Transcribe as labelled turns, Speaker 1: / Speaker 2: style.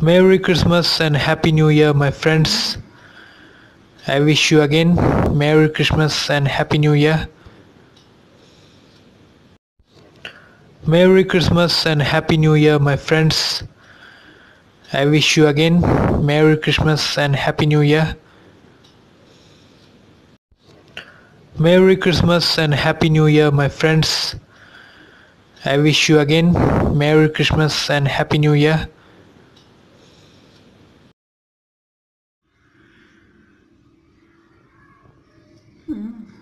Speaker 1: Merry Christmas and Happy New Year, my friends. I wish you again Merry Christmas and Happy New Year. Merry Christmas and Happy New Year, my friends. I wish you again Merry Christmas and Happy New Year. Merry Christmas and Happy New Year, my friends. I wish you again Merry Christmas and Happy New Year. 嗯。